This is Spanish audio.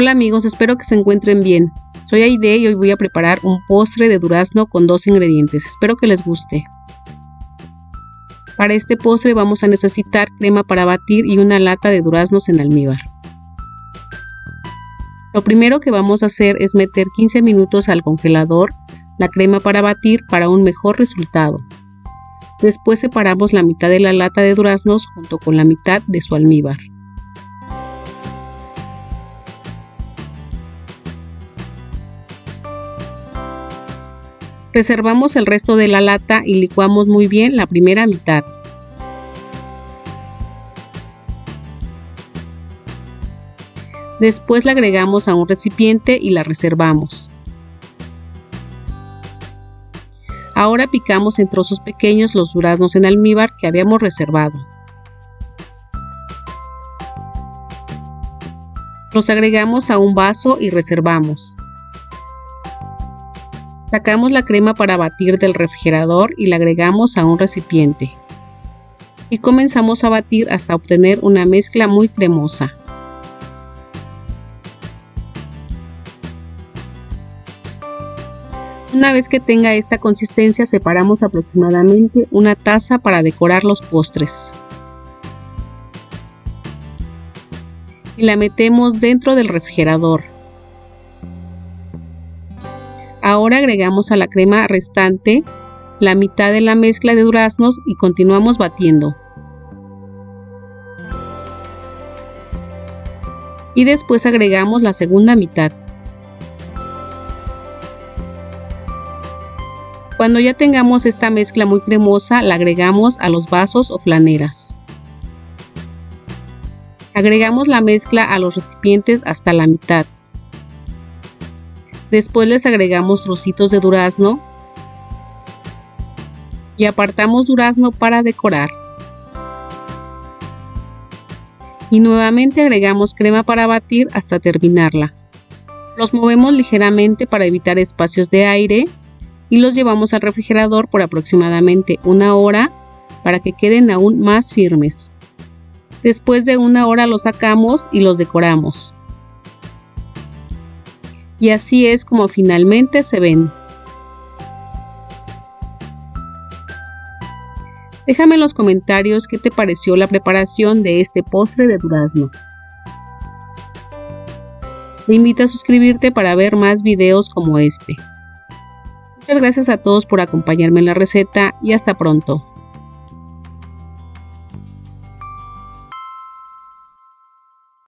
Hola amigos, espero que se encuentren bien. Soy Aide y hoy voy a preparar un postre de durazno con dos ingredientes. Espero que les guste. Para este postre vamos a necesitar crema para batir y una lata de duraznos en almíbar. Lo primero que vamos a hacer es meter 15 minutos al congelador la crema para batir para un mejor resultado. Después separamos la mitad de la lata de duraznos junto con la mitad de su almíbar. Reservamos el resto de la lata y licuamos muy bien la primera mitad. Después la agregamos a un recipiente y la reservamos. Ahora picamos en trozos pequeños los duraznos en almíbar que habíamos reservado. Los agregamos a un vaso y reservamos. Sacamos la crema para batir del refrigerador y la agregamos a un recipiente. Y comenzamos a batir hasta obtener una mezcla muy cremosa. Una vez que tenga esta consistencia separamos aproximadamente una taza para decorar los postres. Y la metemos dentro del refrigerador. Ahora agregamos a la crema restante la mitad de la mezcla de duraznos y continuamos batiendo. Y después agregamos la segunda mitad. Cuando ya tengamos esta mezcla muy cremosa, la agregamos a los vasos o flaneras. Agregamos la mezcla a los recipientes hasta la mitad. Después les agregamos trocitos de durazno y apartamos durazno para decorar. Y nuevamente agregamos crema para batir hasta terminarla. Los movemos ligeramente para evitar espacios de aire y los llevamos al refrigerador por aproximadamente una hora para que queden aún más firmes. Después de una hora los sacamos y los decoramos. Y así es como finalmente se ven. Déjame en los comentarios qué te pareció la preparación de este postre de durazno. Te invito a suscribirte para ver más videos como este. Muchas gracias a todos por acompañarme en la receta y hasta pronto.